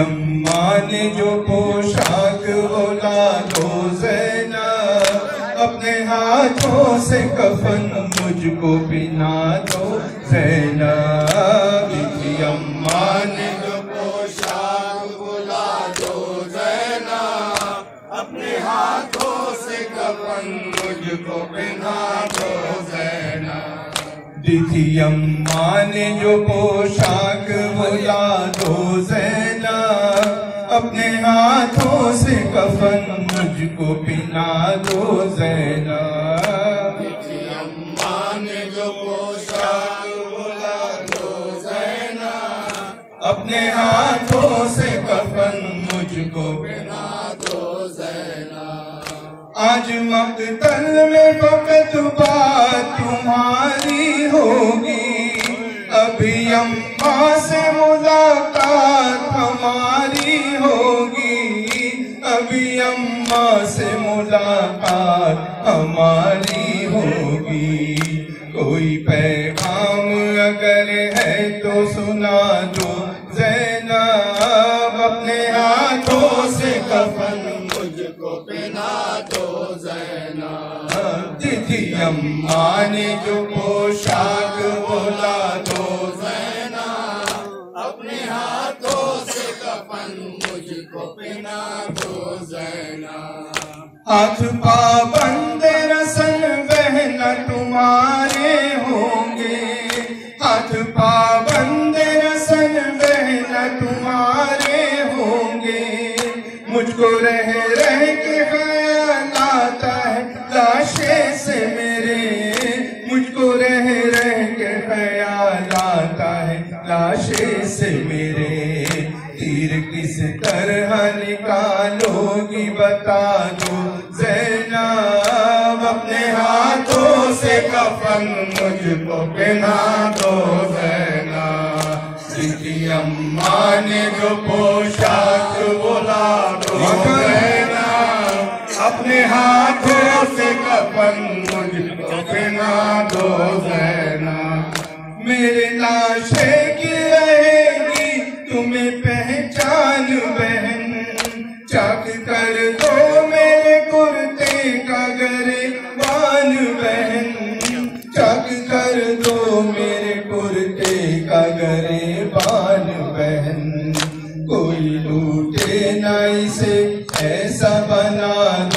اماں نے جو پوشاک بولا دو زینب اپنے ہاتھوں سے کفن مجھ کو پہنا دو زینب۔ مجھ کو پہنا دو زینب تھی اماں نے جو پوشاک بولا دو زینب اپنے ہاتھوں سے کفن مجھ کو پہنا دو زینب اماں نے جو پوشاک بلا دو زینب اپنے ہاتھوں سے کفن مجھ کو پہنا دو زینب آج مقتل میں فقط بات تمہاری ہوگی۔ ابھی اماں سے ملاقات ہماری ہوگی۔ ابھی اماں سے ملاقات ہماری ہوگی۔ کوئی پیغام اگر ہے تو سنا دو۔ زینب اپنے ہاتھوں سے کفن تھی اماں نے جو پوشاک بولا دو زینب اپنے ہاتھوں سے کفن مجھ کو پہنا دو زینب ہاتھ پابند رسن بہن تمہارے ہوں گے ہاتھ پابند رسن بہن تمہارے ہوں گے مجھ کو رہ رہ کے خیال سے میرے مجھ کو رہ رہ کے خیال آتا ہے لاشے سے میرے تیر کس طرح نکالو گی بتا دو۔ زینب اپنے ہاتھوں سے کفن مجھ کو پہنا دو۔ زینب سیدھی اماں نے جو پوشاک بولا دو۔ زینب اپنے ہاتھوں سے کفن مجھ کو پہنا دو زینب میرے لاشے کی رہے گی تمہیں پہچان بہن۔ چاک کر دو میرے کرتے کا گریبان بہن۔ چاک کر دو میرے کرتے کا گریبان بہن۔ کوئی لوٹے نہ اسے، ایسا بنا